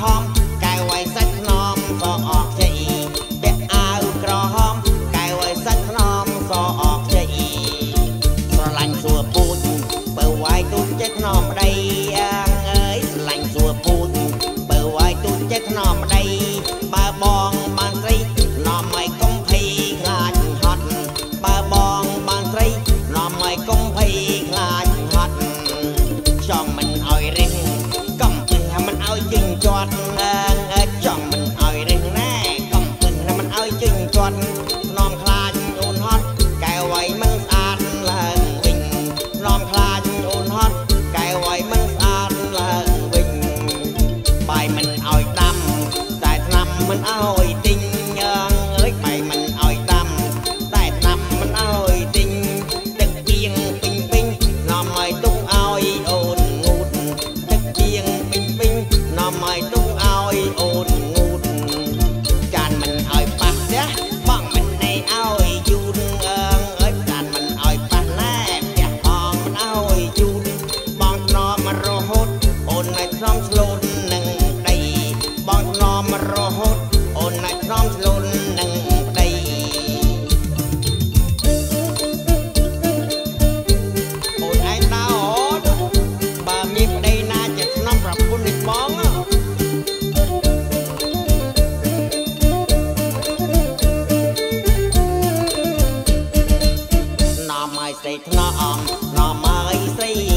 ហមកែវឲ្យសាច់នំក៏អកជ័យពាក់អាវក្រហមកែវឲ្យសាច់នំក៏អកជ័យស្រឡាញ់សួរពូជបើវាយទូចចិត្តនំប្តីអើយស្រឡាញ់សួរពូជ ជិញជាត់ចង់មិនឲ្យរិះណែកំមិនមិនឲ្យជិញជាត់ ស្រីថ្នមថ្នមអើយស្រី